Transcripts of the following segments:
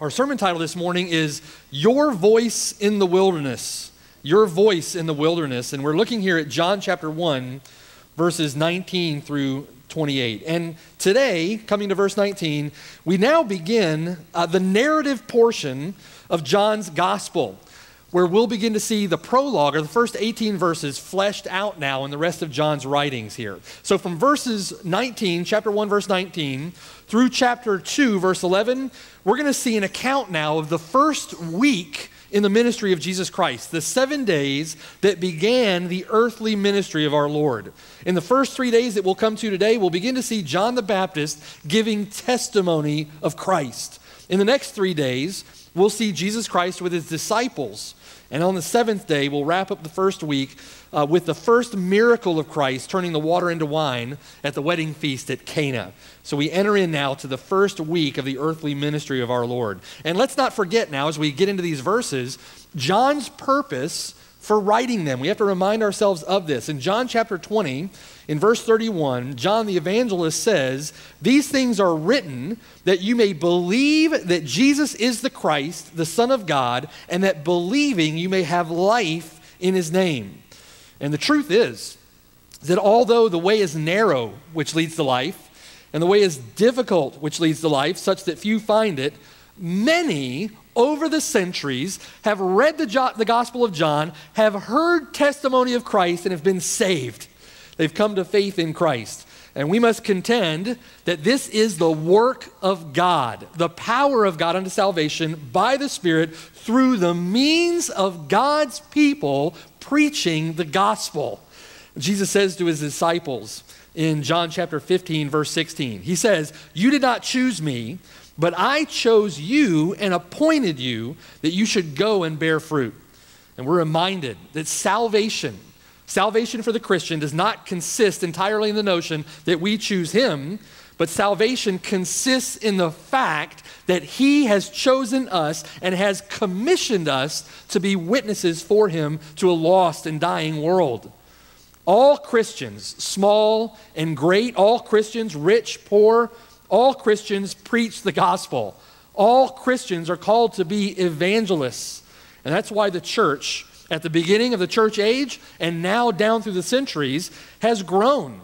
Our sermon title this morning is Your Voice in the Wilderness. Your Voice in the Wilderness. And we're looking here at John chapter 1, verses 19 through 28. And today, coming to verse 19, we now begin uh, the narrative portion of John's gospel, where we'll begin to see the prologue or the first 18 verses fleshed out now in the rest of John's writings here. So from verses 19, chapter 1, verse 19, through chapter 2, verse 11, we're going to see an account now of the first week in the ministry of Jesus Christ, the seven days that began the earthly ministry of our Lord. In the first three days that we'll come to today, we'll begin to see John the Baptist giving testimony of Christ. In the next three days, we'll see Jesus Christ with his disciples. And on the seventh day, we'll wrap up the first week uh, with the first miracle of Christ turning the water into wine at the wedding feast at Cana. So we enter in now to the first week of the earthly ministry of our Lord. And let's not forget now, as we get into these verses, John's purpose for writing them. We have to remind ourselves of this. In John chapter 20, in verse 31, John the evangelist says, These things are written that you may believe that Jesus is the Christ, the Son of God, and that believing you may have life in his name. And the truth is that although the way is narrow, which leads to life, and the way is difficult, which leads to life, such that few find it, many over the centuries have read the, jo- the Gospel of John, have heard testimony of Christ, and have been saved. They've come to faith in Christ. And we must contend that this is the work of God, the power of God unto salvation by the Spirit through the means of God's people preaching the gospel. Jesus says to his disciples in John chapter 15, verse 16, He says, You did not choose me, but I chose you and appointed you that you should go and bear fruit. And we're reminded that salvation, salvation for the Christian, does not consist entirely in the notion that we choose Him, but salvation consists in the fact that He has chosen us and has commissioned us to be witnesses for Him to a lost and dying world. All Christians, small and great, all Christians, rich, poor, all Christians preach the gospel. All Christians are called to be evangelists. And that's why the church, at the beginning of the church age and now down through the centuries, has grown.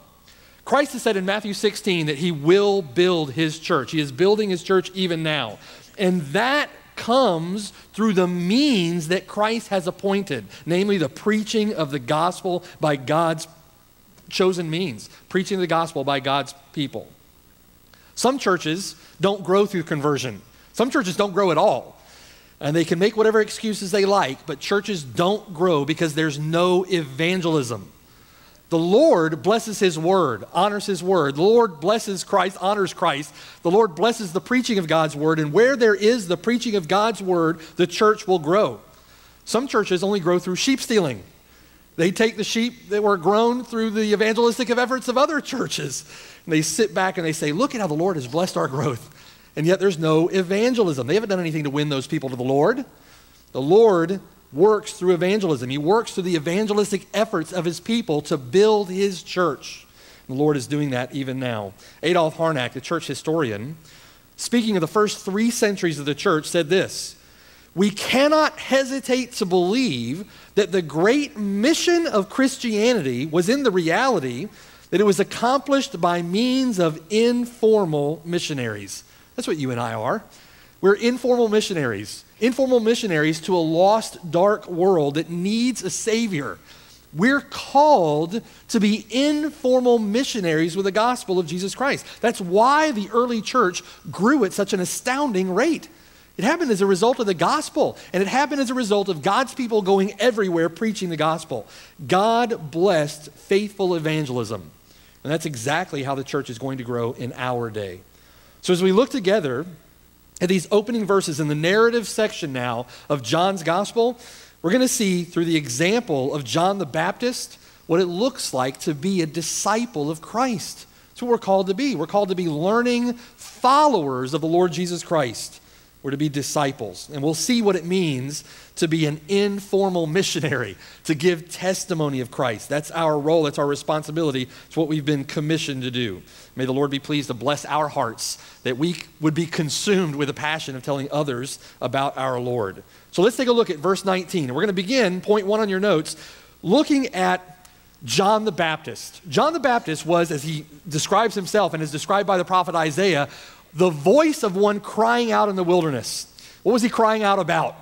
Christ has said in Matthew 16 that he will build his church. He is building his church even now. And that comes through the means that Christ has appointed, namely the preaching of the gospel by God's chosen means, preaching the gospel by God's people. Some churches don't grow through conversion. Some churches don't grow at all. And they can make whatever excuses they like, but churches don't grow because there's no evangelism. The Lord blesses His word, honors His word. The Lord blesses Christ, honors Christ. The Lord blesses the preaching of God's word. And where there is the preaching of God's word, the church will grow. Some churches only grow through sheep stealing. They take the sheep that were grown through the evangelistic efforts of other churches. And they sit back and they say, Look at how the Lord has blessed our growth. And yet there's no evangelism. They haven't done anything to win those people to the Lord. The Lord works through evangelism. He works through the evangelistic efforts of his people to build his church. The Lord is doing that even now. Adolf Harnack, the church historian, speaking of the first three centuries of the church, said this We cannot hesitate to believe that the great mission of Christianity was in the reality that it was accomplished by means of informal missionaries. That's what you and I are. We're informal missionaries, informal missionaries to a lost, dark world that needs a Savior. We're called to be informal missionaries with the gospel of Jesus Christ. That's why the early church grew at such an astounding rate. It happened as a result of the gospel, and it happened as a result of God's people going everywhere preaching the gospel. God blessed faithful evangelism. And that's exactly how the church is going to grow in our day. So as we look together at these opening verses in the narrative section now of John's gospel, we're going to see through the example of John the Baptist what it looks like to be a disciple of Christ. That's what we're called to be. We're called to be learning followers of the Lord Jesus Christ. We're to be disciples. And we'll see what it means to be an informal missionary, to give testimony of Christ. That's our role, that's our responsibility. It's what we've been commissioned to do. May the Lord be pleased to bless our hearts that we would be consumed with a passion of telling others about our Lord. So let's take a look at verse 19. We're going to begin, point one on your notes, looking at John the Baptist. John the Baptist was, as he describes himself and is described by the prophet Isaiah, the voice of one crying out in the wilderness. What was he crying out about?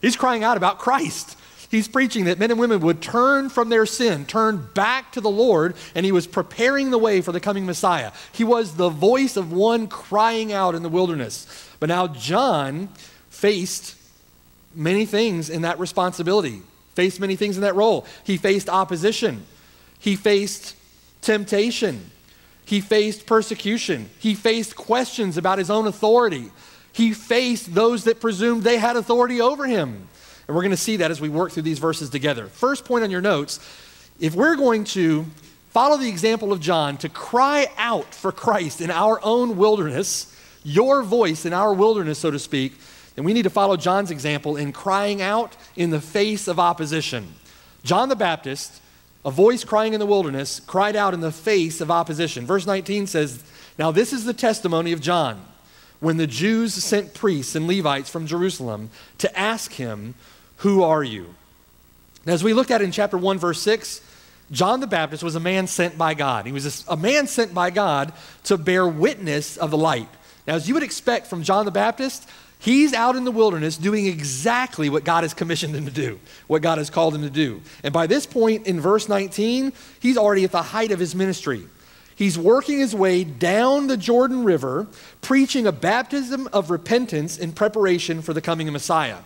He's crying out about Christ. He's preaching that men and women would turn from their sin, turn back to the Lord, and he was preparing the way for the coming Messiah. He was the voice of one crying out in the wilderness. But now John faced many things in that responsibility, faced many things in that role. He faced opposition, he faced temptation, he faced persecution. He faced questions about his own authority. He faced those that presumed they had authority over him. And we're going to see that as we work through these verses together. First point on your notes if we're going to follow the example of John to cry out for Christ in our own wilderness, your voice in our wilderness, so to speak, then we need to follow John's example in crying out in the face of opposition. John the Baptist a voice crying in the wilderness cried out in the face of opposition. Verse 19 says, Now this is the testimony of John when the Jews sent priests and Levites from Jerusalem to ask him, Who are you? Now, as we looked at in chapter 1, verse 6, John the Baptist was a man sent by God. He was a man sent by God to bear witness of the light. Now, as you would expect from John the Baptist, He's out in the wilderness doing exactly what God has commissioned him to do, what God has called him to do. And by this point in verse 19, he's already at the height of his ministry. He's working his way down the Jordan River, preaching a baptism of repentance in preparation for the coming of Messiah.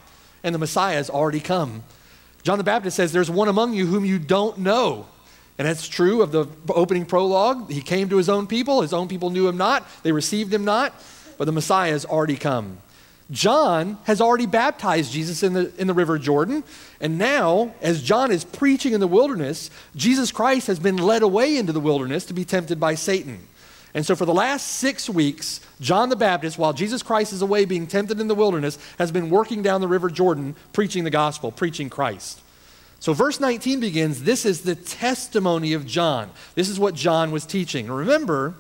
And the Messiah has already come. John the Baptist says, There's one among you whom you don't know. And that's true of the opening prologue. He came to his own people, his own people knew him not, they received him not, but the Messiah has already come. John has already baptized Jesus in the, in the river Jordan. And now, as John is preaching in the wilderness, Jesus Christ has been led away into the wilderness to be tempted by Satan. And so, for the last six weeks, John the Baptist, while Jesus Christ is away being tempted in the wilderness, has been working down the river Jordan, preaching the gospel, preaching Christ. So, verse 19 begins this is the testimony of John. This is what John was teaching. Remember,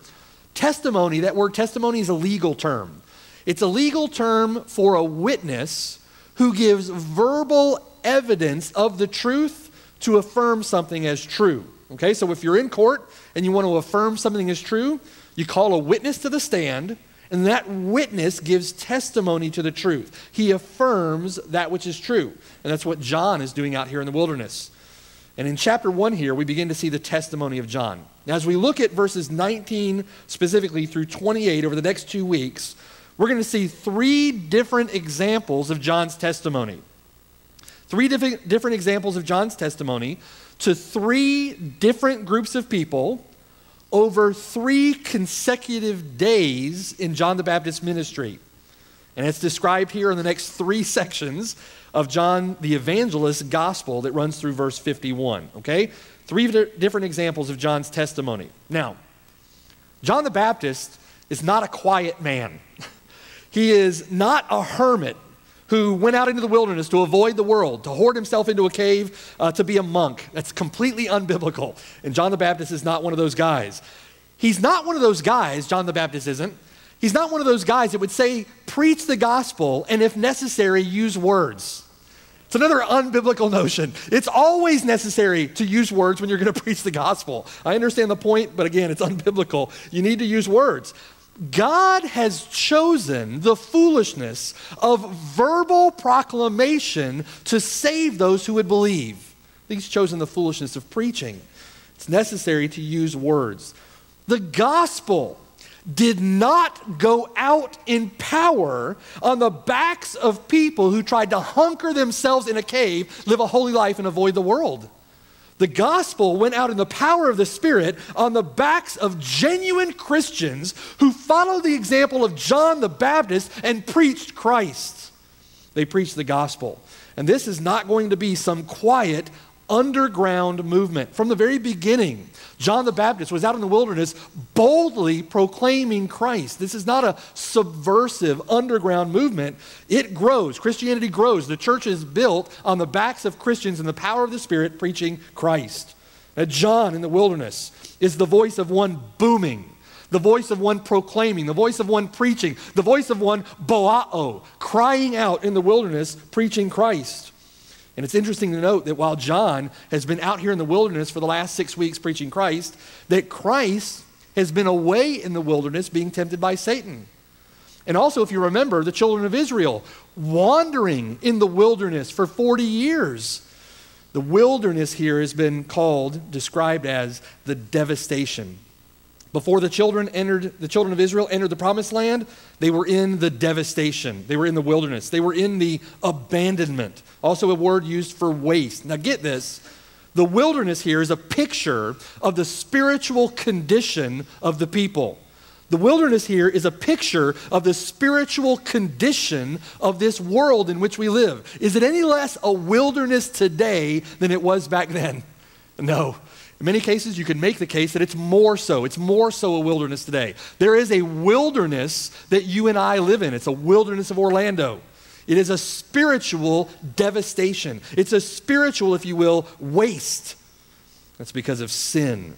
testimony, that word testimony is a legal term. It's a legal term for a witness who gives verbal evidence of the truth to affirm something as true. Okay, so if you're in court and you want to affirm something as true, you call a witness to the stand, and that witness gives testimony to the truth. He affirms that which is true. And that's what John is doing out here in the wilderness. And in chapter 1 here, we begin to see the testimony of John. Now, as we look at verses 19 specifically through 28 over the next two weeks, we're going to see three different examples of John's testimony. Three different, different examples of John's testimony to three different groups of people over three consecutive days in John the Baptist's ministry. And it's described here in the next three sections of John the Evangelist's gospel that runs through verse 51. Okay? Three different examples of John's testimony. Now, John the Baptist is not a quiet man. He is not a hermit who went out into the wilderness to avoid the world, to hoard himself into a cave, uh, to be a monk. That's completely unbiblical. And John the Baptist is not one of those guys. He's not one of those guys, John the Baptist isn't. He's not one of those guys that would say, preach the gospel, and if necessary, use words. It's another unbiblical notion. It's always necessary to use words when you're going to preach the gospel. I understand the point, but again, it's unbiblical. You need to use words. God has chosen the foolishness of verbal proclamation to save those who would believe. He's chosen the foolishness of preaching. It's necessary to use words. The gospel did not go out in power on the backs of people who tried to hunker themselves in a cave, live a holy life, and avoid the world. The gospel went out in the power of the Spirit on the backs of genuine Christians who followed the example of John the Baptist and preached Christ. They preached the gospel. And this is not going to be some quiet, underground movement. From the very beginning, John the Baptist was out in the wilderness boldly proclaiming Christ. This is not a subversive underground movement. It grows. Christianity grows. The church is built on the backs of Christians in the power of the Spirit preaching Christ. Now, John in the wilderness is the voice of one booming, the voice of one proclaiming, the voice of one preaching, the voice of one boao, crying out in the wilderness, preaching Christ. And it's interesting to note that while John has been out here in the wilderness for the last six weeks preaching Christ, that Christ has been away in the wilderness being tempted by Satan. And also, if you remember, the children of Israel wandering in the wilderness for 40 years. The wilderness here has been called, described as the devastation. Before the children entered, the children of Israel entered the promised land, they were in the devastation. They were in the wilderness. They were in the abandonment. Also, a word used for waste. Now, get this. The wilderness here is a picture of the spiritual condition of the people. The wilderness here is a picture of the spiritual condition of this world in which we live. Is it any less a wilderness today than it was back then? No. In many cases, you can make the case that it's more so. It's more so a wilderness today. There is a wilderness that you and I live in. It's a wilderness of Orlando. It is a spiritual devastation. It's a spiritual, if you will, waste. That's because of sin.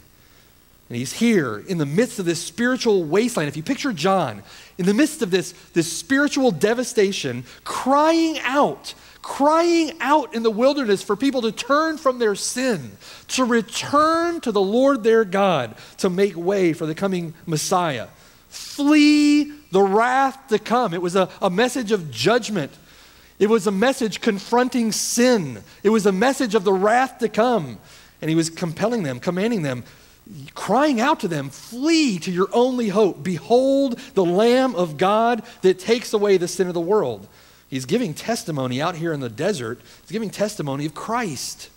And he's here in the midst of this spiritual wasteland. If you picture John in the midst of this, this spiritual devastation, crying out crying out in the wilderness for people to turn from their sin, to return to the Lord their God, to make way for the coming Messiah. Flee the wrath to come. It was a, a message of judgment. It was a message confronting sin. It was a message of the wrath to come. And he was compelling them, commanding them, crying out to them, Flee to your only hope. Behold the Lamb of God that takes away the sin of the world. He's giving testimony out here in the desert. He's giving testimony of Christ.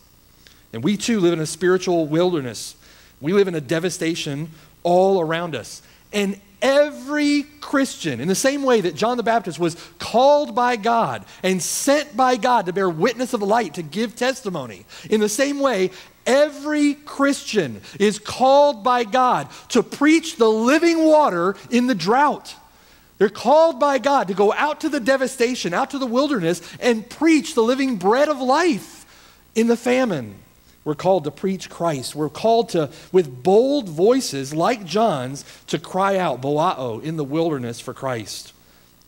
And we too live in a spiritual wilderness. We live in a devastation all around us. And every Christian, in the same way that John the Baptist was called by God and sent by God to bear witness of the light, to give testimony, in the same way, every Christian is called by God to preach the living water in the drought. They're called by God to go out to the devastation, out to the wilderness, and preach the living bread of life in the famine. We're called to preach Christ. We're called to, with bold voices like John's, to cry out, Boao, in the wilderness for Christ.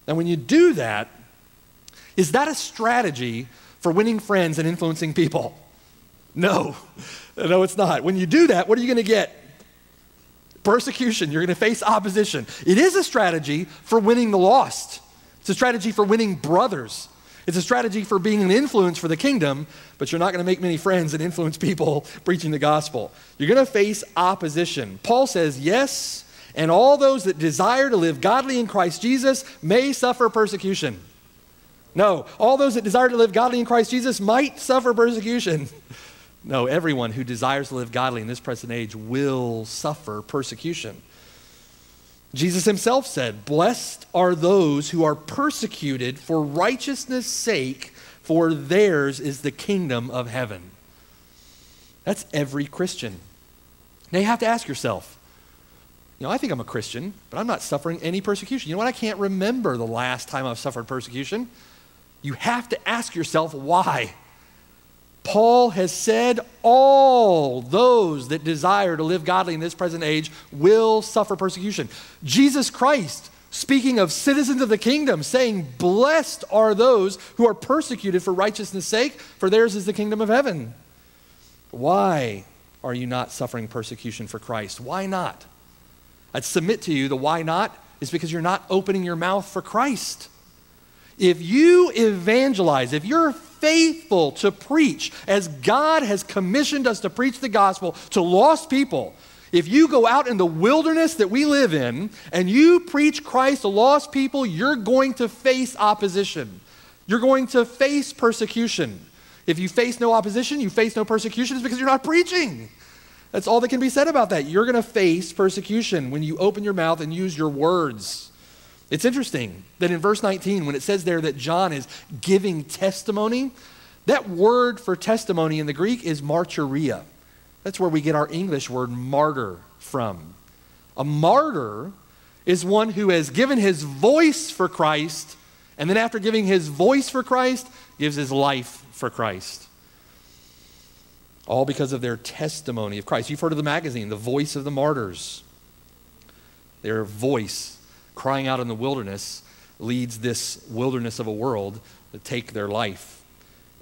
And when you do that, is that a strategy for winning friends and influencing people? No. No, it's not. When you do that, what are you going to get? Persecution, you're going to face opposition. It is a strategy for winning the lost, it's a strategy for winning brothers. It's a strategy for being an influence for the kingdom, but you're not going to make many friends and influence people preaching the gospel. You're going to face opposition. Paul says, Yes, and all those that desire to live godly in Christ Jesus may suffer persecution. No, all those that desire to live godly in Christ Jesus might suffer persecution. No, everyone who desires to live godly in this present age will suffer persecution. Jesus himself said, Blessed are those who are persecuted for righteousness' sake, for theirs is the kingdom of heaven. That's every Christian. Now you have to ask yourself, you know, I think I'm a Christian, but I'm not suffering any persecution. You know what? I can't remember the last time I've suffered persecution. You have to ask yourself why. Paul has said all those that desire to live godly in this present age will suffer persecution. Jesus Christ, speaking of citizens of the kingdom, saying, Blessed are those who are persecuted for righteousness' sake, for theirs is the kingdom of heaven. Why are you not suffering persecution for Christ? Why not? I'd submit to you the why not is because you're not opening your mouth for Christ. If you evangelize, if you're faithful to preach as God has commissioned us to preach the gospel to lost people. If you go out in the wilderness that we live in and you preach Christ to lost people, you're going to face opposition. You're going to face persecution. If you face no opposition, you face no persecution, it's because you're not preaching. That's all that can be said about that. You're going to face persecution when you open your mouth and use your words. It's interesting that in verse 19, when it says there that John is giving testimony, That word for testimony in the Greek is martyria. That's where we get our English word martyr from. A martyr is one who has given his voice for Christ, and then after giving his voice for Christ, gives his life for Christ. All because of their testimony of Christ. You've heard of the magazine, The Voice of the Martyrs. Their voice crying out in the wilderness leads this wilderness of a world to take their life.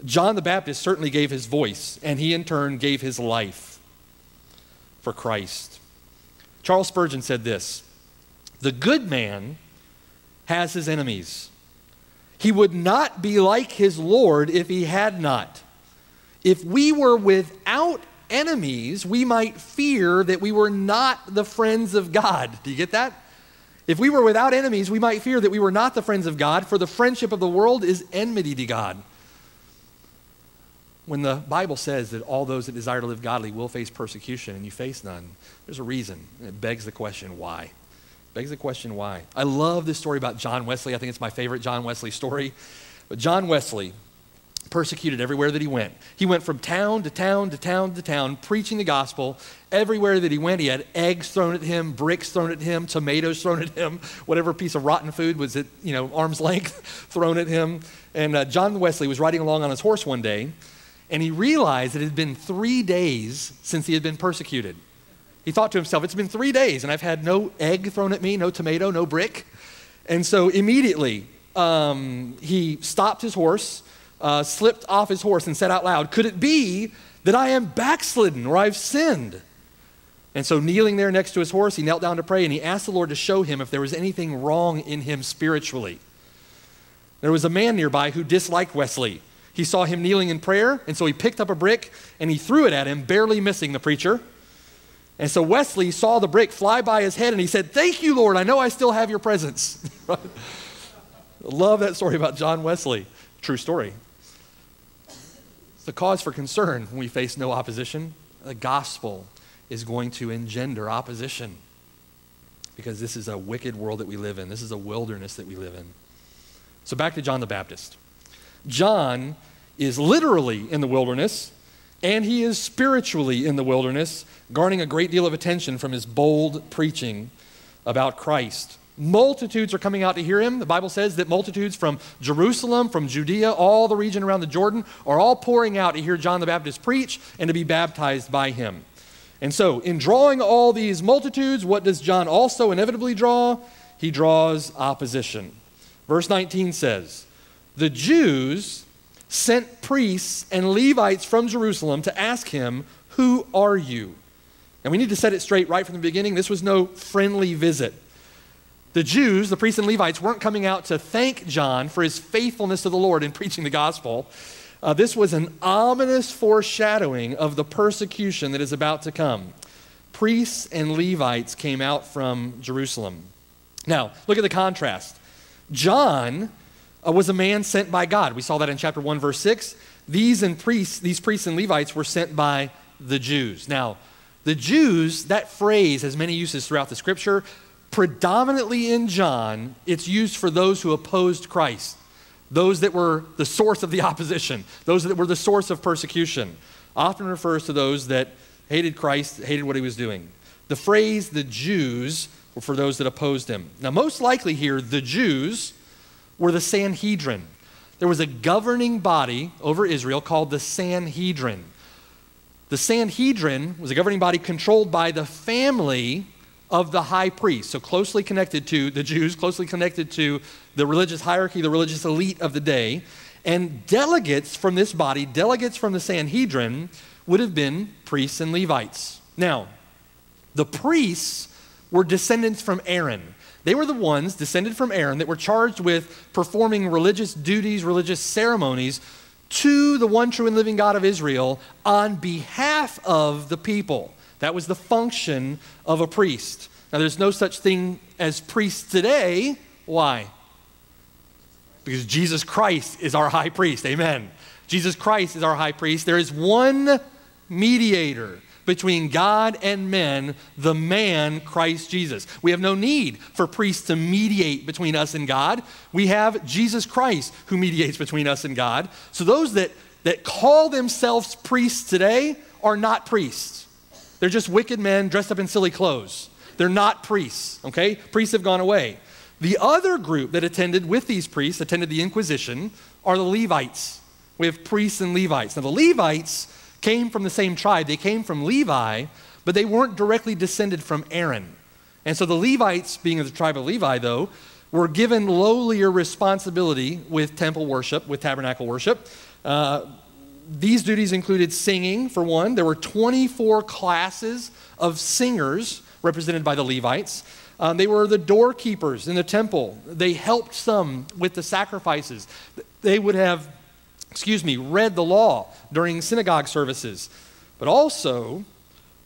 John the Baptist certainly gave his voice, and he in turn gave his life for Christ. Charles Spurgeon said this The good man has his enemies. He would not be like his Lord if he had not. If we were without enemies, we might fear that we were not the friends of God. Do you get that? If we were without enemies, we might fear that we were not the friends of God, for the friendship of the world is enmity to God. When the Bible says that all those that desire to live godly will face persecution and you face none, there's a reason. It begs the question, why? It begs the question, why? I love this story about John Wesley. I think it's my favorite John Wesley story. But John Wesley, persecuted everywhere that he went. He went from town to town to town to town, preaching the gospel. Everywhere that he went, he had eggs thrown at him, bricks thrown at him, tomatoes thrown at him, whatever piece of rotten food was at you know arm's length thrown at him. And uh, John Wesley was riding along on his horse one day, and he realized it had been three days since he had been persecuted. He thought to himself, It's been three days, and I've had no egg thrown at me, no tomato, no brick. And so immediately, um, he stopped his horse, uh, slipped off his horse, and said out loud, Could it be that I am backslidden or I've sinned? And so, kneeling there next to his horse, he knelt down to pray and he asked the Lord to show him if there was anything wrong in him spiritually. There was a man nearby who disliked Wesley. He saw him kneeling in prayer, and so he picked up a brick and he threw it at him, barely missing the preacher. And so Wesley saw the brick fly by his head and he said, Thank you, Lord. I know I still have your presence. Love that story about John Wesley. True story. It's a cause for concern when we face no opposition. The gospel is going to engender opposition because this is a wicked world that we live in. This is a wilderness that we live in. So back to John the Baptist. John is literally in the wilderness, and he is spiritually in the wilderness, garnering a great deal of attention from his bold preaching about Christ. Multitudes are coming out to hear him. The Bible says that multitudes from Jerusalem, from Judea, all the region around the Jordan, are all pouring out to hear John the Baptist preach and to be baptized by him. And so, in drawing all these multitudes, what does John also inevitably draw? He draws opposition. Verse 19 says, the Jews sent priests and Levites from Jerusalem to ask him, Who are you? And we need to set it straight right from the beginning. This was no friendly visit. The Jews, the priests and Levites, weren't coming out to thank John for his faithfulness to the Lord in preaching the gospel. Uh, this was an ominous foreshadowing of the persecution that is about to come. Priests and Levites came out from Jerusalem. Now, look at the contrast. John uh, was a man sent by God. We saw that in chapter 1, verse 6. These and priests, these priests and Levites were sent by the Jews. Now, the Jews, that phrase has many uses throughout the scripture. Predominantly in John, it's used for those who opposed Christ, those that were the source of the opposition, those that were the source of persecution. Often refers to those that hated Christ, hated what he was doing. The phrase the Jews were for those that opposed him. Now, most likely here, the Jews were the Sanhedrin. There was a governing body over Israel called the Sanhedrin. The Sanhedrin was a governing body controlled by the family of the high priest, so closely connected to the Jews, closely connected to the religious hierarchy, the religious elite of the day. And delegates from this body, delegates from the Sanhedrin, would have been priests and Levites. Now, the priests were descendants from Aaron. They were the ones descended from Aaron that were charged with performing religious duties, religious ceremonies to the one true and living God of Israel on behalf of the people. That was the function of a priest. Now, there's no such thing as priests today. Why? Because Jesus Christ is our high priest. Amen. Jesus Christ is our high priest. There is one mediator between God and men, the man Christ Jesus. We have no need for priests to mediate between us and God. We have Jesus Christ who mediates between us and God. So those that that call themselves priests today are not priests. They're just wicked men dressed up in silly clothes. They're not priests, okay? Priests have gone away. The other group that attended with these priests, attended the Inquisition, are the Levites. We have priests and Levites. Now, the Levites came from the same tribe. They came from Levi, but they weren't directly descended from Aaron. And so the Levites, being of the tribe of Levi, though, were given lowlier responsibility with temple worship, with tabernacle worship. Uh, these duties included singing, for one. There were 24 classes of singers represented by the Levites. Um, they were the doorkeepers in the temple. They helped some with the sacrifices. They would have, excuse me, read the law during synagogue services. But also,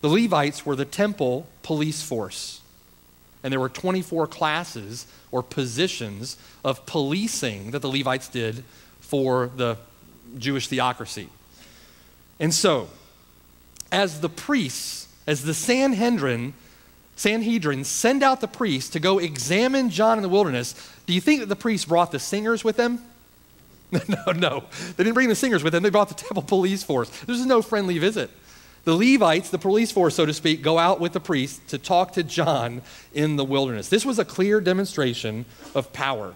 the Levites were the temple police force. And there were 24 classes or positions of policing that the Levites did for the Jewish theocracy. And so, as the priests, as the Sanhedrin, Sanhedrin send out the priests to go examine John in the wilderness, do you think that the priests brought the singers with them? no, no. They didn't bring the singers with them. They brought the temple police force. This is no friendly visit. The Levites, the police force, so to speak, go out with the priests to talk to John in the wilderness. This was a clear demonstration of power.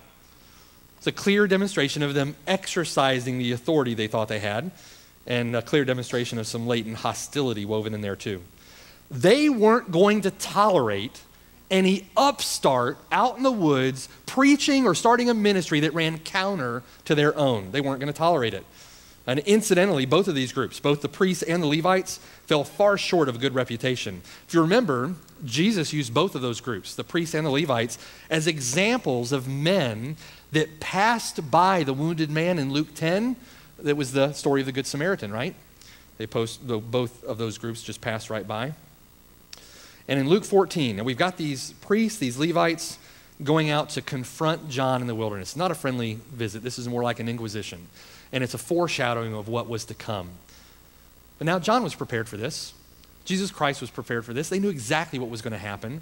A clear demonstration of them exercising the authority they thought they had, and a clear demonstration of some latent hostility woven in there, too. They weren't going to tolerate any upstart out in the woods preaching or starting a ministry that ran counter to their own. They weren't going to tolerate it. And incidentally, both of these groups, both the priests and the Levites, fell far short of a good reputation. If you remember, Jesus used both of those groups, the priests and the Levites, as examples of men that passed by the wounded man in Luke 10. That was the story of the Good Samaritan, right? They post, both of those groups just passed right by. And in Luke 14, and we've got these priests, these Levites, going out to confront John in the wilderness. Not a friendly visit. This is more like an inquisition. And it's a foreshadowing of what was to come. But now John was prepared for this. Jesus Christ was prepared for this. They knew exactly what was going to happen.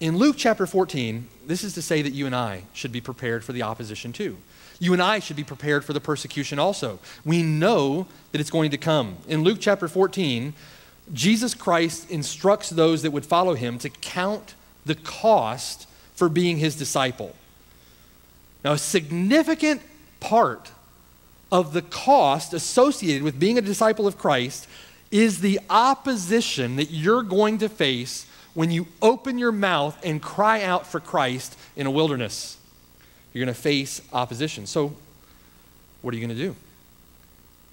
In Luke chapter 14, this is to say that you and I should be prepared for the opposition too. You and I should be prepared for the persecution also. We know that it's going to come. In Luke chapter 14, Jesus Christ instructs those that would follow him to count the cost for being his disciple. Now, a significant part of the cost associated with being a disciple of Christ is the opposition that you're going to face when you open your mouth and cry out for Christ in a wilderness. You're going to face opposition. So, what are you going to do?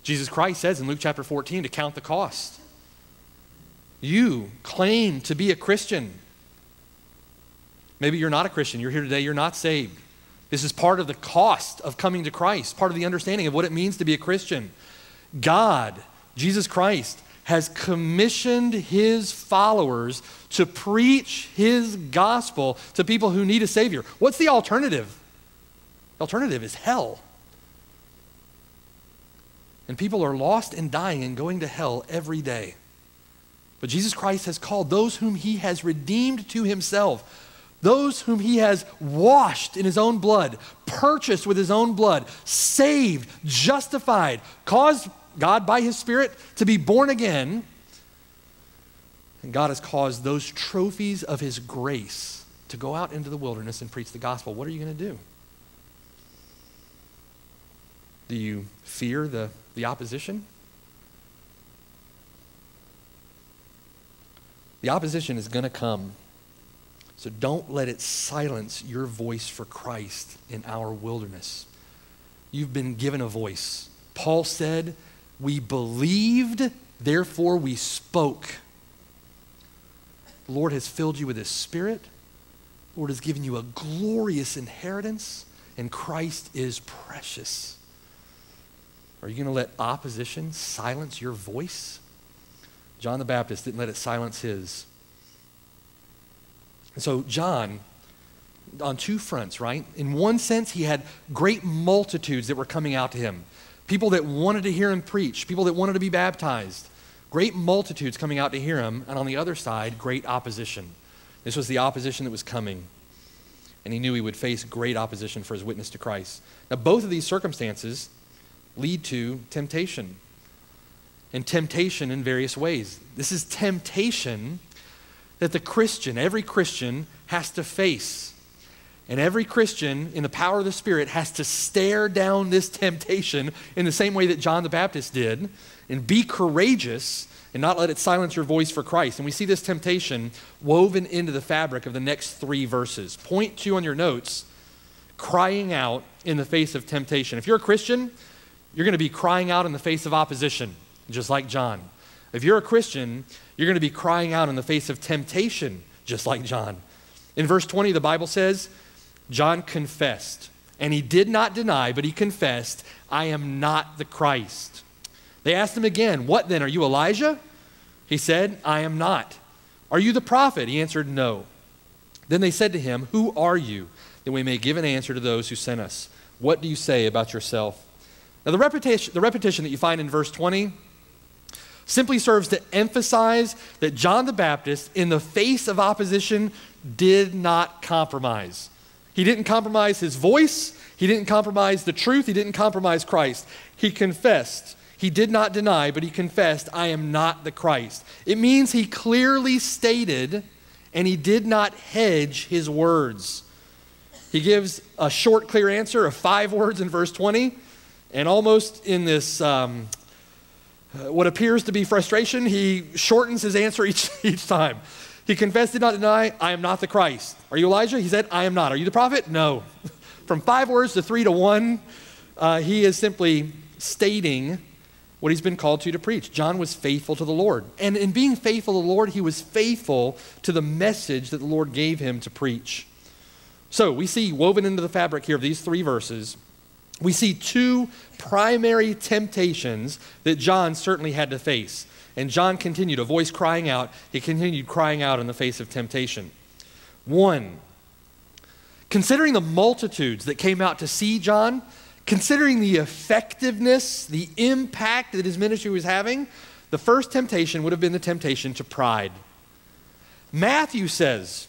Jesus Christ says in Luke chapter 14 to count the cost. You claim to be a Christian. Maybe you're not a Christian. You're here today, you're not saved. This is part of the cost of coming to Christ, part of the understanding of what it means to be a Christian. God, Jesus Christ, has commissioned his followers to preach his gospel to people who need a Savior. What's the alternative? The alternative is hell. And people are lost and dying and going to hell every day. But Jesus Christ has called those whom he has redeemed to himself those whom he has washed in his own blood, purchased with his own blood, saved, justified, caused God by his Spirit to be born again. And God has caused those trophies of his grace to go out into the wilderness and preach the gospel. What are you going to do? Do you fear the, the opposition? The opposition is going to come so don't let it silence your voice for Christ in our wilderness. You've been given a voice. Paul said, We believed, therefore we spoke. The Lord has filled you with His Spirit. The Lord has given you a glorious inheritance, and Christ is precious. Are you going to let opposition silence your voice? John the Baptist didn't let it silence his. And so, John, on two fronts, right? In one sense, he had great multitudes that were coming out to him people that wanted to hear him preach, people that wanted to be baptized, great multitudes coming out to hear him. And on the other side, great opposition. This was the opposition that was coming. And he knew he would face great opposition for his witness to Christ. Now, both of these circumstances lead to temptation. And temptation in various ways. This is temptation that the Christian, every Christian, has to face. And every Christian, in the power of the Spirit, has to stare down this temptation in the same way that John the Baptist did and be courageous and not let it silence your voice for Christ. And we see this temptation woven into the fabric of the next three verses. Point two on your notes crying out in the face of temptation. If you're a Christian, you're going to be crying out in the face of opposition, just like John. If you're a Christian, you're going to be crying out in the face of temptation, just like John. In verse 20, the Bible says, John confessed, and he did not deny, but he confessed, I am not the Christ. They asked him again, What then? Are you Elijah? He said, I am not. Are you the prophet? He answered, No. Then they said to him, Who are you? That we may give an answer to those who sent us. What do you say about yourself? Now, the repetition, the repetition that you find in verse 20 simply serves to emphasize that John the Baptist, in the face of opposition, did not compromise. He didn't compromise his voice, he didn't compromise the truth, he didn't compromise Christ. He confessed. He did not deny, but he confessed, I am not the Christ. It means he clearly stated and he did not hedge his words. He gives a short, clear answer of five words in verse 20, and almost in this um, what appears to be frustration, he shortens his answer each, each time. He confessed, did not deny, I am not the Christ. Are you Elijah? He said, I am not. Are you the prophet? No. From five words to three to one, uh, he is simply stating what he's been called to to preach. John was faithful to the Lord. And in being faithful to the Lord, he was faithful to the message that the Lord gave him to preach. So we see woven into the fabric here of these three verses we see two primary temptations that John certainly had to face. And John continued, a voice crying out. He continued crying out in the face of temptation. One, considering the multitudes that came out to see John, considering the effectiveness, the impact that his ministry was having, the first temptation would have been the temptation to pride. Matthew says,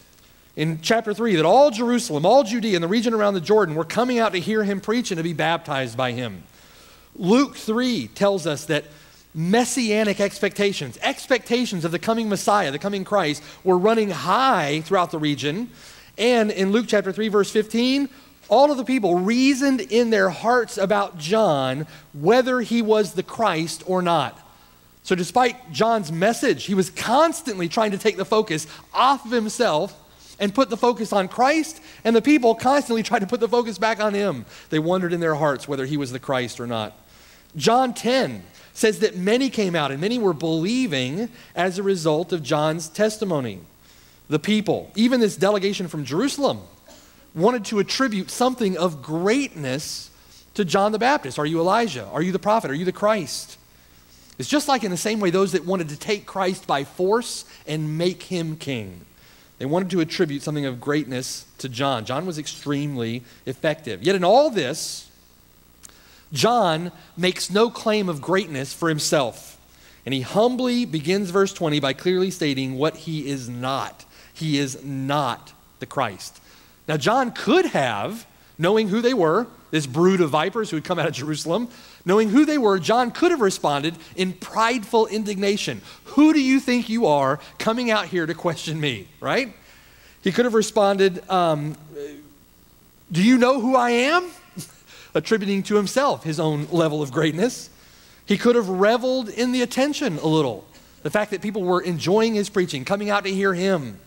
in chapter 3 that all Jerusalem, all Judea, and the region around the Jordan were coming out to hear him preach and to be baptized by him. Luke 3 tells us that messianic expectations, expectations of the coming Messiah, the coming Christ, were running high throughout the region. And in Luke chapter 3, verse 15, all of the people reasoned in their hearts about John whether he was the Christ or not. So, despite John's message, he was constantly trying to take the focus off of himself and put the focus on Christ, and the people constantly tried to put the focus back on him. They wondered in their hearts whether he was the Christ or not. John 10 says that many came out and many were believing as a result of John's testimony. The people, even this delegation from Jerusalem, wanted to attribute something of greatness to John the Baptist. Are you Elijah? Are you the prophet? Are you the Christ? It's just like in the same way those that wanted to take Christ by force and make him king. They wanted to attribute something of greatness to John. John was extremely effective. Yet in all this, John makes no claim of greatness for himself. And he humbly begins verse 20 by clearly stating what he is not. He is not the Christ. Now, John could have, knowing who they were, this brood of vipers who had come out of Jerusalem, knowing who they were, John could have responded in prideful indignation. Who do you think you are coming out here to question me, right? He could have responded, um, Do you know who I am? Attributing to himself his own level of greatness. He could have reveled in the attention a little. The fact that people were enjoying his preaching, coming out to hear him.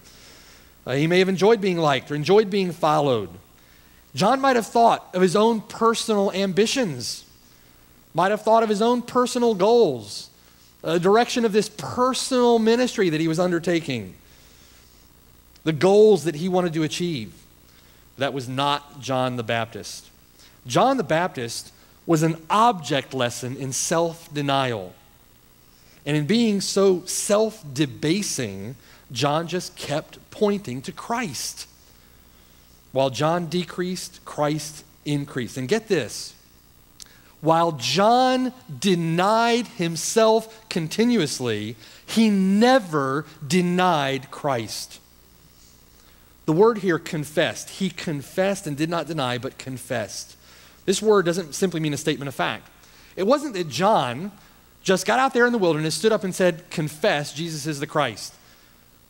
Uh, he may have enjoyed being liked or enjoyed being followed. John might have thought of his own personal ambitions, might have thought of his own personal goals, the direction of this personal ministry that he was undertaking, the goals that he wanted to achieve. That was not John the Baptist. John the Baptist was an object lesson in self denial. And in being so self debasing, John just kept pointing to Christ. While John decreased, Christ increased. And get this while John denied himself continuously, he never denied Christ. The word here, confessed. He confessed and did not deny, but confessed. This word doesn't simply mean a statement of fact. It wasn't that John just got out there in the wilderness, stood up and said, Confess Jesus is the Christ,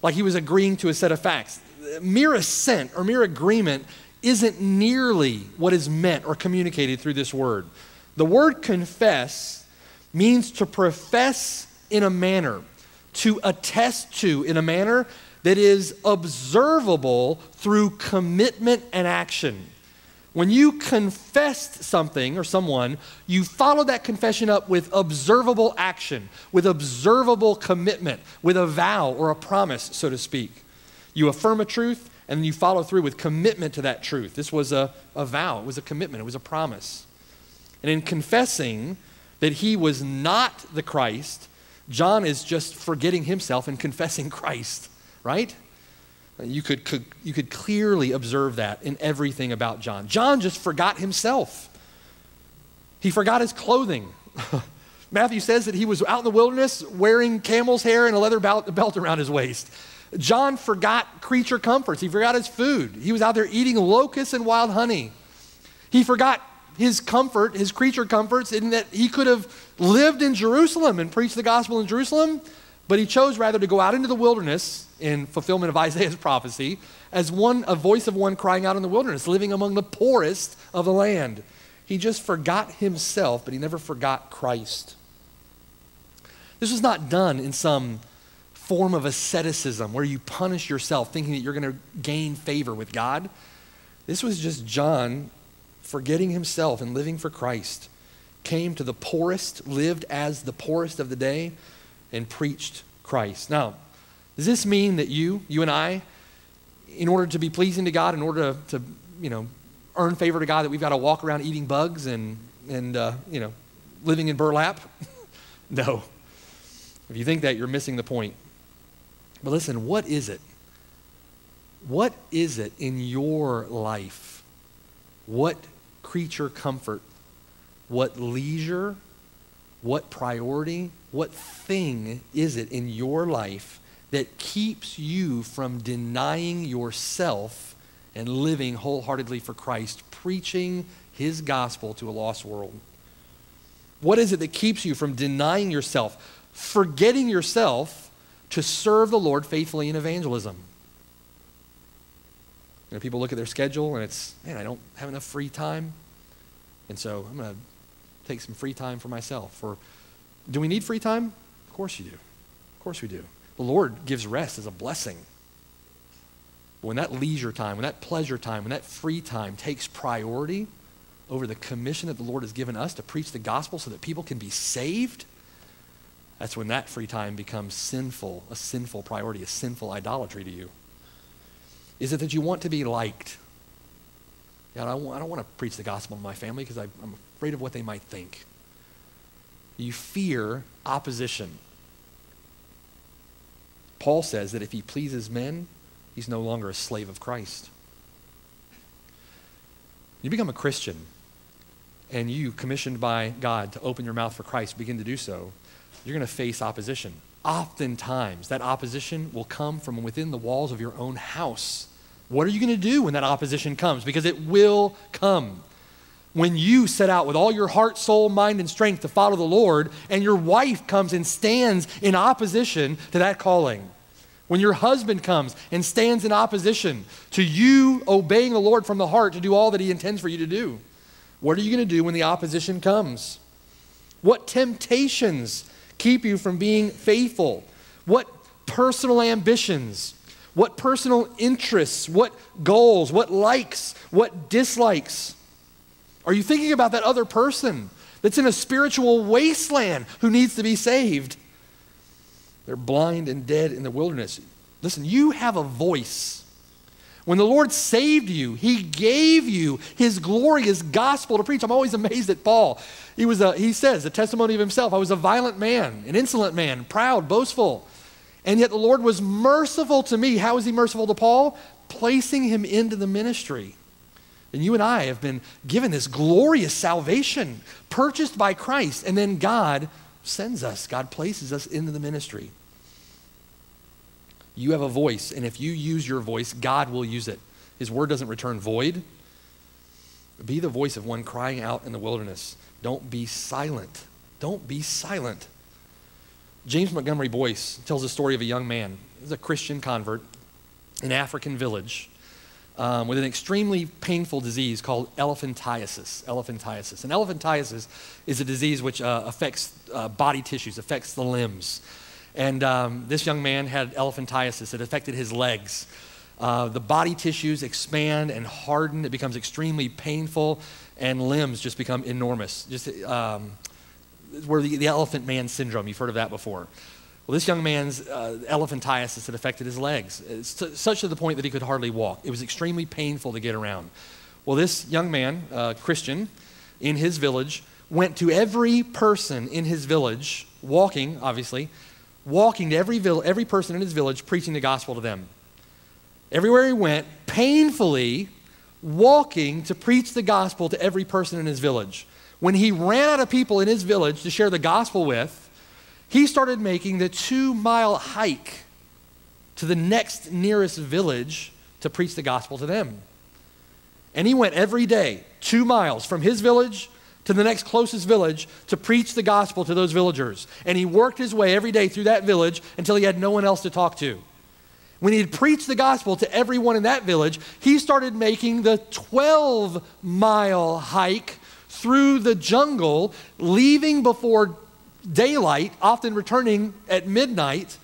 like he was agreeing to a set of facts. Mere assent or mere agreement isn't nearly what is meant or communicated through this word. The word confess means to profess in a manner, to attest to in a manner that is observable through commitment and action. When you confessed something or someone, you follow that confession up with observable action, with observable commitment, with a vow or a promise, so to speak. You affirm a truth and you follow through with commitment to that truth. This was a, a vow, it was a commitment, it was a promise. And in confessing that he was not the Christ, John is just forgetting himself and confessing Christ, right? You could, could, you could clearly observe that in everything about John. John just forgot himself. He forgot his clothing. Matthew says that he was out in the wilderness wearing camel's hair and a leather belt around his waist. John forgot creature comforts. He forgot his food. He was out there eating locusts and wild honey. He forgot his comfort, his creature comforts, in that he could have lived in Jerusalem and preached the gospel in Jerusalem, but he chose rather to go out into the wilderness in fulfillment of Isaiah's prophecy as one a voice of one crying out in the wilderness, living among the poorest of the land. He just forgot himself, but he never forgot Christ. This was not done in some form of asceticism where you punish yourself thinking that you're going to gain favor with God. This was just John forgetting himself and living for Christ. Came to the poorest, lived as the poorest of the day, and preached Christ. Now, does this mean that you, you and I, in order to be pleasing to God, in order to, to you know, earn favor to God, that we've got to walk around eating bugs and, and uh, you know, living in burlap? no. If you think that, you're missing the point. But listen, what is it? What is it in your life? What creature comfort? What leisure? What priority? What thing is it in your life that keeps you from denying yourself and living wholeheartedly for Christ, preaching his gospel to a lost world? What is it that keeps you from denying yourself, forgetting yourself? to serve the Lord faithfully in evangelism. You know, people look at their schedule and it's, man, I don't have enough free time. And so I'm going to take some free time for myself. Or do we need free time? Of course you do. Of course we do. The Lord gives rest as a blessing. But when that leisure time, when that pleasure time, when that free time takes priority over the commission that the Lord has given us to preach the gospel so that people can be saved, that's when that free time becomes sinful, a sinful priority, a sinful idolatry to you. Is it that you want to be liked? Don't, I don't want to preach the gospel to my family because I'm afraid of what they might think. You fear opposition. Paul says that if he pleases men, he's no longer a slave of Christ. You become a Christian and you, commissioned by God to open your mouth for Christ, begin to do so you're going to face opposition. Oftentimes, that opposition will come from within the walls of your own house. What are you going to do when that opposition comes? Because it will come. When you set out with all your heart, soul, mind, and strength to follow the Lord, and your wife comes and stands in opposition to that calling. When your husband comes and stands in opposition to you obeying the Lord from the heart to do all that he intends for you to do. What are you going to do when the opposition comes? What temptations keep you from being faithful? What personal ambitions? What personal interests? What goals? What likes? What dislikes? Are you thinking about that other person that's in a spiritual wasteland who needs to be saved? They're blind and dead in the wilderness. Listen, you have a voice. When the Lord saved you, He gave you His glorious gospel to preach. I'm always amazed at Paul. He, was a, he says, a testimony of himself I was a violent man, an insolent man, proud, boastful. And yet the Lord was merciful to me. How was He merciful to Paul? Placing him into the ministry. And you and I have been given this glorious salvation, purchased by Christ, and then God sends us, God places us into the ministry. You have a voice, and if you use your voice, God will use it. His word doesn't return void. Be the voice of one crying out in the wilderness. Don't be silent. Don't be silent. James Montgomery Boice tells the story of a young man. He's a Christian convert in an African village um, with an extremely painful disease called elephantiasis. Elephantiasis. And elephantiasis is a disease which uh, affects uh, body tissues, affects the limbs. And um, this young man had elephantiasis. It affected his legs. Uh, the body tissues expand and harden. It becomes extremely painful, and limbs just become enormous. Just um, where the, the elephant man syndrome. You've heard of that before. Well, this young man's uh, elephantiasis had affected his legs, to, such to the point that he could hardly walk. It was extremely painful to get around. Well, this young man, uh, Christian, in his village, went to every person in his village, walking, obviously, walking to every, vill- every person in his village, preaching the gospel to them. Everywhere he went, painfully walking to preach the gospel to every person in his village. When he ran out of people in his village to share the gospel with, he started making the two mile hike to the next nearest village to preach the gospel to them. And he went every day, two miles from his village to the next closest village to preach the gospel to those villagers. And he worked his way every day through that village until he had no one else to talk to. When he had preached the gospel to everyone in that village, he started making the 12 mile hike through the jungle, leaving before daylight, often returning at midnight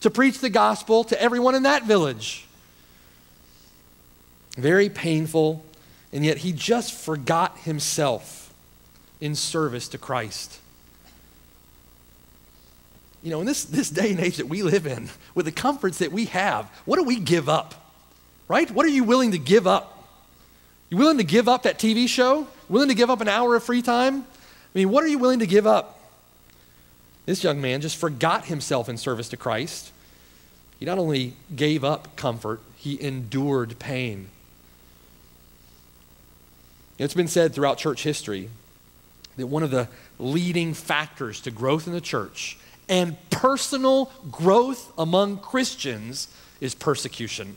to preach the gospel to everyone in that village. Very painful, and yet he just forgot himself in service to Christ. You know, in this, this day and age that we live in, with the comforts that we have, what do we give up? Right? What are you willing to give up? You willing to give up that TV show? Willing to give up an hour of free time? I mean, what are you willing to give up? This young man just forgot himself in service to Christ. He not only gave up comfort, he endured pain. It's been said throughout church history that one of the leading factors to growth in the church and personal growth among Christians is persecution.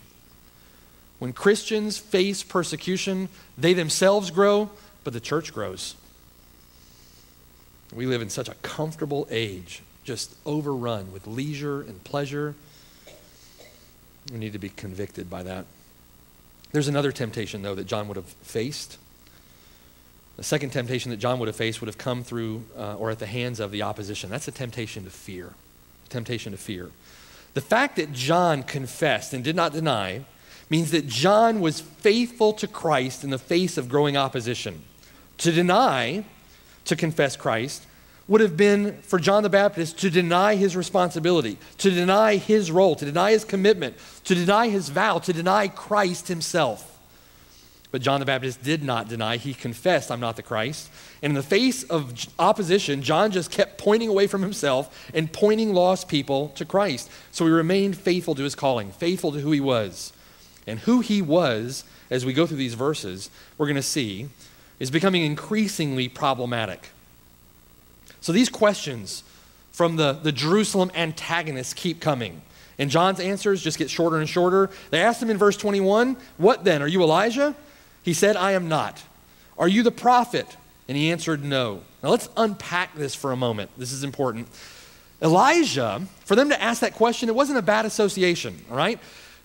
When Christians face persecution, they themselves grow, but the church grows. We live in such a comfortable age, just overrun with leisure and pleasure. We need to be convicted by that. There's another temptation, though, that John would have faced. The second temptation that John would have faced would have come through uh, or at the hands of the opposition. That's a temptation to fear. A temptation to fear. The fact that John confessed and did not deny means that John was faithful to Christ in the face of growing opposition. To deny, to confess Christ, would have been for John the Baptist to deny his responsibility, to deny his role, to deny his commitment, to deny his vow, to deny Christ himself. But John the Baptist did not deny. He confessed, I'm not the Christ. And in the face of opposition, John just kept pointing away from himself and pointing lost people to Christ. So he remained faithful to his calling, faithful to who he was. And who he was, as we go through these verses, we're going to see, is becoming increasingly problematic. So these questions from the, the Jerusalem antagonists keep coming. And John's answers just get shorter and shorter. They asked him in verse 21, What then? Are you Elijah? He said, I am not. Are you the prophet? And he answered, No. Now let's unpack this for a moment. This is important. Elijah, for them to ask that question, it wasn't a bad association, all right?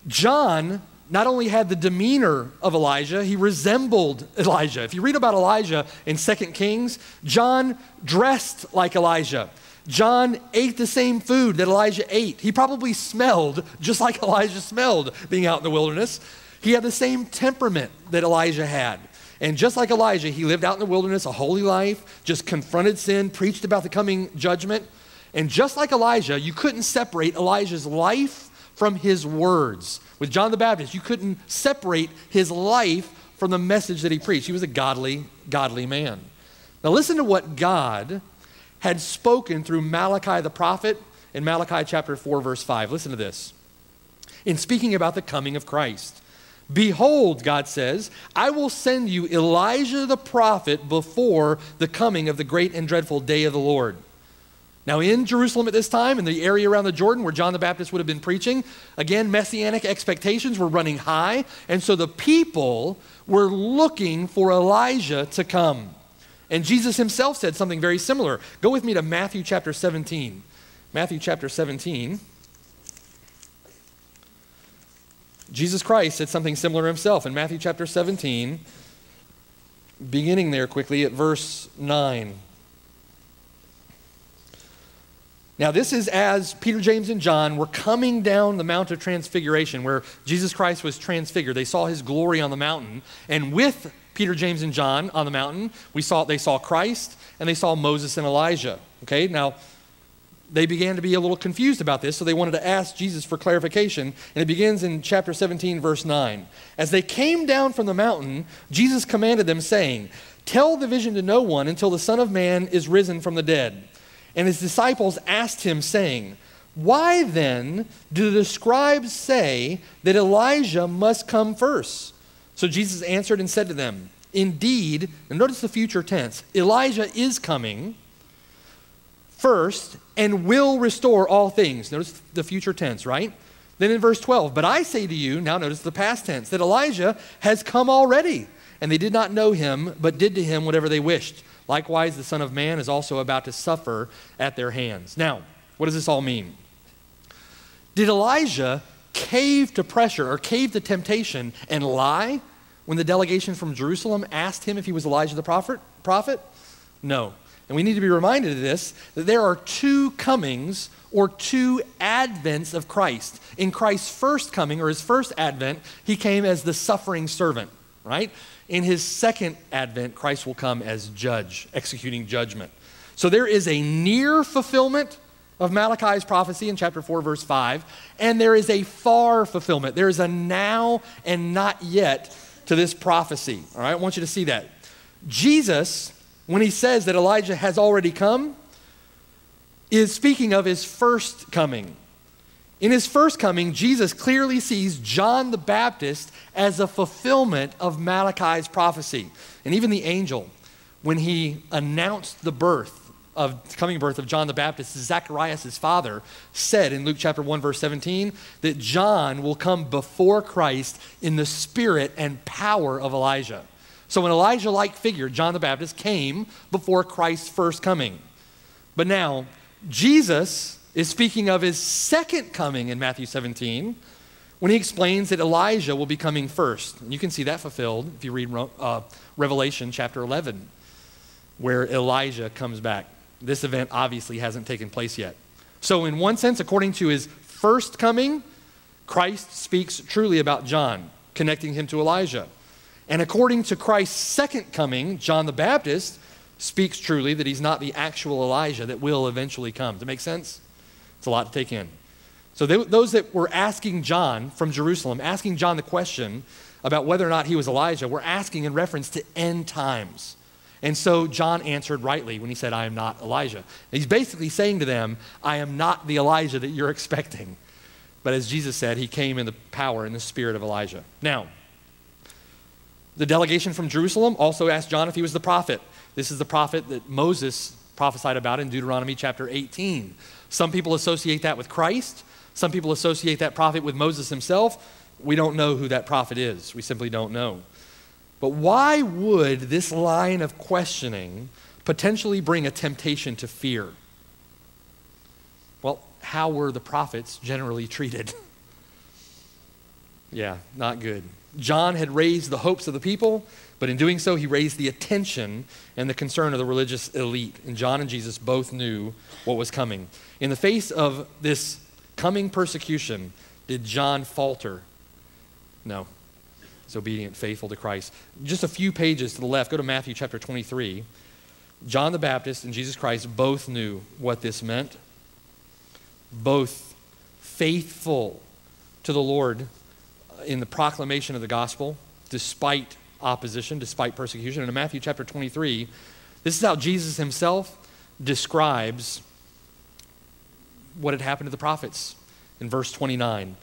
John not only had the demeanor of Elijah, he resembled Elijah. If you read about Elijah in 2 Kings, John dressed like Elijah. John ate the same food that Elijah ate. He probably smelled just like Elijah smelled being out in the wilderness. He had the same temperament that Elijah had. And just like Elijah, he lived out in the wilderness a holy life, just confronted sin, preached about the coming judgment. And just like Elijah, you couldn't separate Elijah's life from his words. With John the Baptist, you couldn't separate his life from the message that he preached. He was a godly, godly man. Now, listen to what God had spoken through Malachi the prophet in Malachi chapter 4, verse 5. Listen to this. In speaking about the coming of Christ, Behold, God says, I will send you Elijah the prophet before the coming of the great and dreadful day of the Lord. Now, in Jerusalem at this time, in the area around the Jordan where John the Baptist would have been preaching, again, messianic expectations were running high. And so the people were looking for Elijah to come. And Jesus himself said something very similar. Go with me to Matthew chapter 17. Matthew chapter 17. Jesus Christ said something similar himself in Matthew chapter 17, beginning there quickly at verse 9. Now, this is as Peter, James, and John were coming down the Mount of Transfiguration, where Jesus Christ was transfigured. They saw his glory on the mountain. And with Peter, James, and John on the mountain, we saw, they saw Christ and they saw Moses and Elijah. Okay, now they began to be a little confused about this, so they wanted to ask Jesus for clarification. And it begins in chapter 17, verse 9. As they came down from the mountain, Jesus commanded them, saying, Tell the vision to no one until the Son of Man is risen from the dead. And his disciples asked him, saying, Why then do the scribes say that Elijah must come first? So Jesus answered and said to them, Indeed, and notice the future tense, Elijah is coming first and will restore all things. Notice the future tense, right? Then in verse 12, but I say to you, now notice the past tense, that Elijah has come already, and they did not know him, but did to him whatever they wished. Likewise, the Son of Man is also about to suffer at their hands. Now, what does this all mean? Did Elijah cave to pressure or cave to temptation and lie when the delegation from Jerusalem asked him if he was Elijah the prophet? prophet? No. And we need to be reminded of this that there are two comings or two advents of Christ. In Christ's first coming or his first advent, he came as the suffering servant, right? In his second advent, Christ will come as judge, executing judgment. So there is a near fulfillment of Malachi's prophecy in chapter 4, verse 5, and there is a far fulfillment. There is a now and not yet to this prophecy. All right, I want you to see that. Jesus, when he says that Elijah has already come, is speaking of his first coming. In his first coming, Jesus clearly sees John the Baptist as a fulfillment of Malachi's prophecy. And even the angel, when he announced the birth of coming birth of John the Baptist, Zacharias' father, said in Luke chapter 1, verse 17, that John will come before Christ in the spirit and power of Elijah. So an Elijah like figure, John the Baptist, came before Christ's first coming. But now, Jesus is speaking of his second coming in Matthew 17 when he explains that Elijah will be coming first. And you can see that fulfilled if you read uh, Revelation chapter 11, where Elijah comes back. This event obviously hasn't taken place yet. So, in one sense, according to his first coming, Christ speaks truly about John, connecting him to Elijah. And according to Christ's second coming, John the Baptist speaks truly that he's not the actual Elijah that will eventually come. Does that make sense? It's a lot to take in. So they, those that were asking John from Jerusalem, asking John the question about whether or not he was Elijah, were asking in reference to end times. And so John answered rightly when he said, I am not Elijah. And he's basically saying to them, I am not the Elijah that you're expecting. But as Jesus said, he came in the power and the spirit of Elijah. Now, the delegation from Jerusalem also asked John if he was the prophet. This is the prophet that Moses prophesied about in Deuteronomy chapter 18. Some people associate that with Christ. Some people associate that prophet with Moses himself. We don't know who that prophet is. We simply don't know. But why would this line of questioning potentially bring a temptation to fear? Well, how were the prophets generally treated? yeah, not good. John had raised the hopes of the people, but in doing so, he raised the attention and the concern of the religious elite. And John and Jesus both knew what was coming. In the face of this coming persecution, did John falter? No. He's obedient, faithful to Christ. Just a few pages to the left, go to Matthew chapter 23. John the Baptist and Jesus Christ both knew what this meant. Both faithful to the Lord in the proclamation of the gospel, despite opposition, despite persecution. And in Matthew chapter 23, this is how Jesus himself describes what had happened to the prophets in verse 29.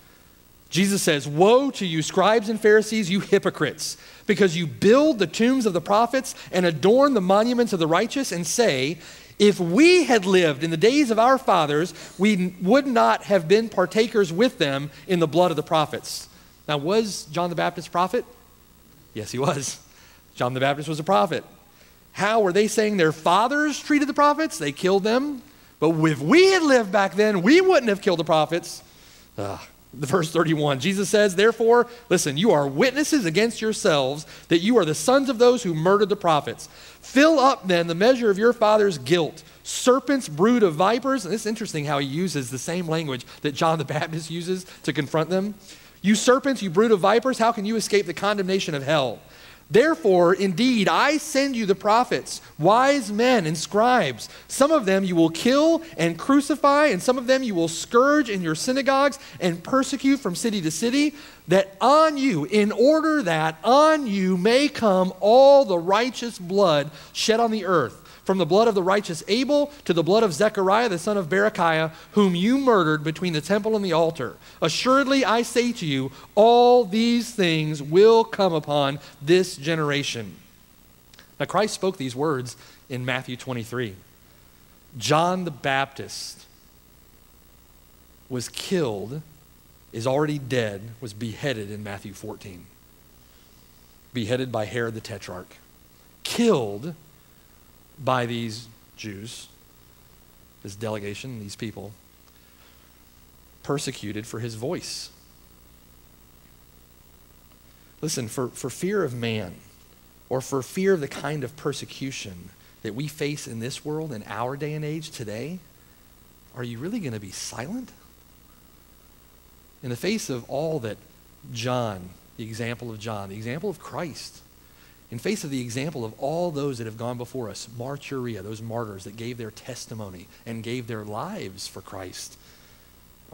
Jesus says, Woe to you, scribes and Pharisees, you hypocrites, because you build the tombs of the prophets and adorn the monuments of the righteous, and say, If we had lived in the days of our fathers, we would not have been partakers with them in the blood of the prophets. Now, was John the Baptist a prophet? Yes, he was. John the Baptist was a prophet. How were they saying their fathers treated the prophets? They killed them. But if we had lived back then, we wouldn't have killed the prophets. Ugh. The verse 31, Jesus says, Therefore, listen, you are witnesses against yourselves that you are the sons of those who murdered the prophets. Fill up then the measure of your father's guilt. Serpents, brood of vipers. And it's interesting how he uses the same language that John the Baptist uses to confront them. You serpents, you brood of vipers, how can you escape the condemnation of hell? Therefore, indeed, I send you the prophets, wise men and scribes. Some of them you will kill and crucify, and some of them you will scourge in your synagogues and persecute from city to city, that on you, in order that on you may come all the righteous blood shed on the earth from the blood of the righteous Abel to the blood of Zechariah the son of Berechiah, whom you murdered between the temple and the altar. Assuredly, I say to you, all these things will come upon this generation. Now, Christ spoke these words in Matthew 23. John the Baptist was killed, is already dead, was beheaded in Matthew 14. Beheaded by Herod the Tetrarch. Killed by these Jews, this delegation, these people, persecuted for his voice. Listen, for, for fear of man, or for fear of the kind of persecution that we face in this world, in our day and age today, are you really going to be silent? In the face of all that John, the example of John, the example of Christ, in face of the example of all those that have gone before us, martyria, those martyrs that gave their testimony and gave their lives for Christ,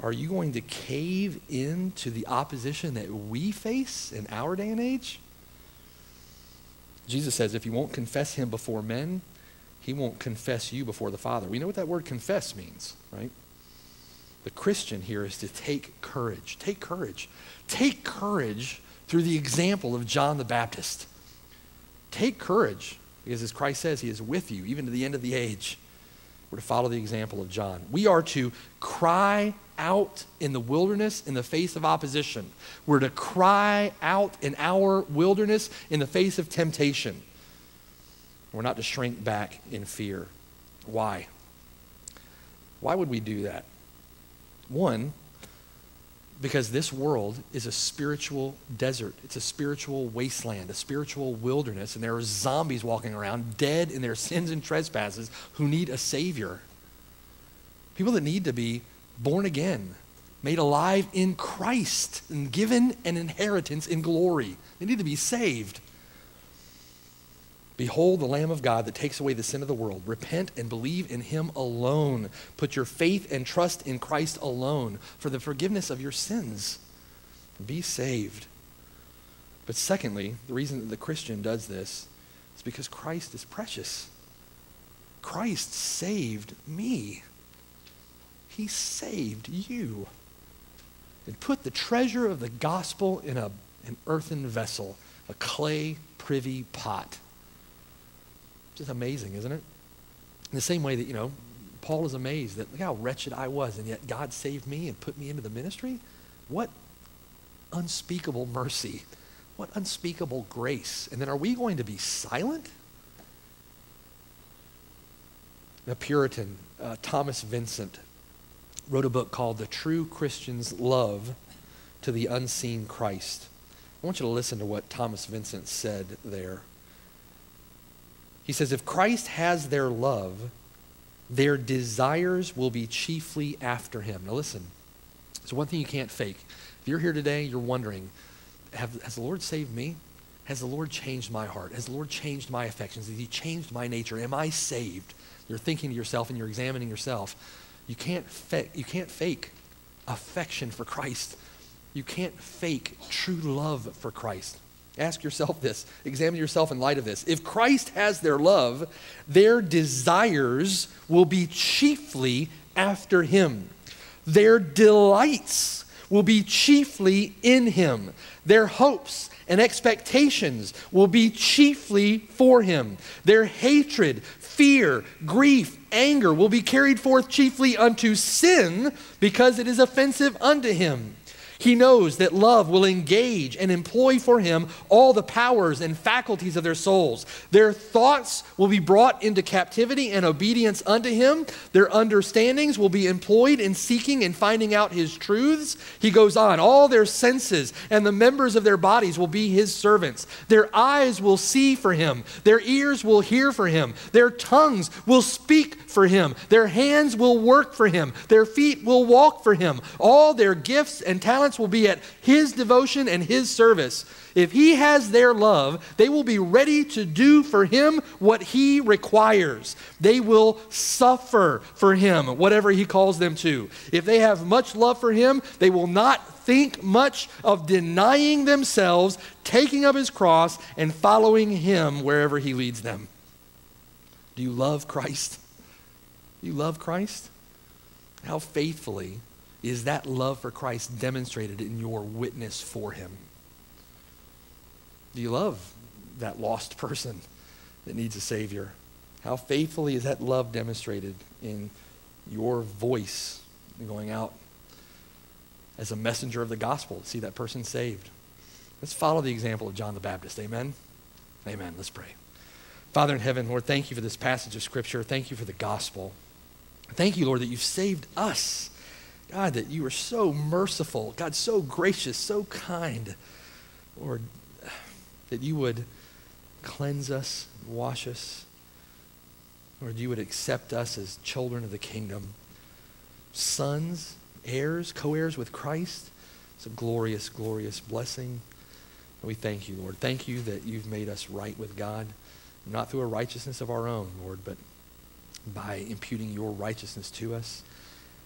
are you going to cave in to the opposition that we face in our day and age? Jesus says if you won't confess him before men, he won't confess you before the Father. We know what that word confess means, right? The Christian here is to take courage. Take courage. Take courage through the example of John the Baptist. Take courage, because as Christ says, He is with you even to the end of the age. We're to follow the example of John. We are to cry out in the wilderness in the face of opposition. We're to cry out in our wilderness in the face of temptation. We're not to shrink back in fear. Why? Why would we do that? One, because this world is a spiritual desert. It's a spiritual wasteland, a spiritual wilderness, and there are zombies walking around, dead in their sins and trespasses, who need a Savior. People that need to be born again, made alive in Christ, and given an inheritance in glory. They need to be saved. Behold the Lamb of God that takes away the sin of the world. Repent and believe in him alone. Put your faith and trust in Christ alone for the forgiveness of your sins. Be saved. But secondly, the reason that the Christian does this is because Christ is precious. Christ saved me. He saved you. And put the treasure of the gospel in a, an earthen vessel, a clay privy pot just amazing, isn't it? In the same way that, you know, Paul is amazed that look how wretched I was, and yet God saved me and put me into the ministry. What unspeakable mercy. What unspeakable grace. And then are we going to be silent? The Puritan, uh, Thomas Vincent, wrote a book called The True Christian's Love to the Unseen Christ. I want you to listen to what Thomas Vincent said there. He says, if Christ has their love, their desires will be chiefly after him. Now, listen, there's one thing you can't fake. If you're here today, you're wondering, have, has the Lord saved me? Has the Lord changed my heart? Has the Lord changed my affections? Has He changed my nature? Am I saved? You're thinking to yourself and you're examining yourself. You can't, fa- you can't fake affection for Christ. You can't fake true love for Christ. Ask yourself this, examine yourself in light of this. If Christ has their love, their desires will be chiefly after him. Their delights will be chiefly in him. Their hopes and expectations will be chiefly for him. Their hatred, fear, grief, anger will be carried forth chiefly unto sin because it is offensive unto him. He knows that love will engage and employ for him all the powers and faculties of their souls. Their thoughts will be brought into captivity and obedience unto him. Their understandings will be employed in seeking and finding out his truths. He goes on, all their senses and the members of their bodies will be his servants. Their eyes will see for him, their ears will hear for him, their tongues will speak for him, their hands will work for him, their feet will walk for him. All their gifts and talents will be at his devotion and his service. If he has their love, they will be ready to do for him what he requires. They will suffer for him, whatever he calls them to. If they have much love for him, they will not think much of denying themselves, taking up his cross, and following him wherever he leads them. Do you love Christ? You love Christ? How faithfully is that love for Christ demonstrated in your witness for him? Do you love that lost person that needs a Savior? How faithfully is that love demonstrated in your voice going out as a messenger of the gospel to see that person saved? Let's follow the example of John the Baptist. Amen? Amen. Let's pray. Father in heaven, Lord, thank you for this passage of Scripture. Thank you for the gospel. Thank you, Lord, that you've saved us God, that you are so merciful, God, so gracious, so kind. Lord, that you would cleanse us, wash us. Lord, you would accept us as children of the kingdom, sons, heirs, co heirs with Christ. It's a glorious, glorious blessing. And we thank you, Lord. Thank you that you've made us right with God, not through a righteousness of our own, Lord, but by imputing your righteousness to us.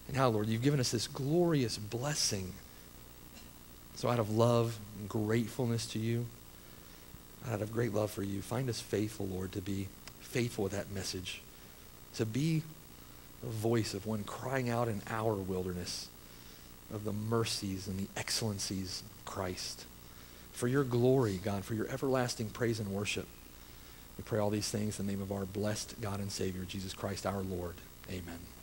And how, Lord, you've given us this glorious blessing. So, out of love and gratefulness to you, out of great love for you, find us faithful, Lord, to be faithful with that message, to be the voice of one crying out in our wilderness of the mercies and the excellencies of Christ. For your glory, God, for your everlasting praise and worship. We pray all these things in the name of our blessed God and Savior, Jesus Christ our Lord. Amen.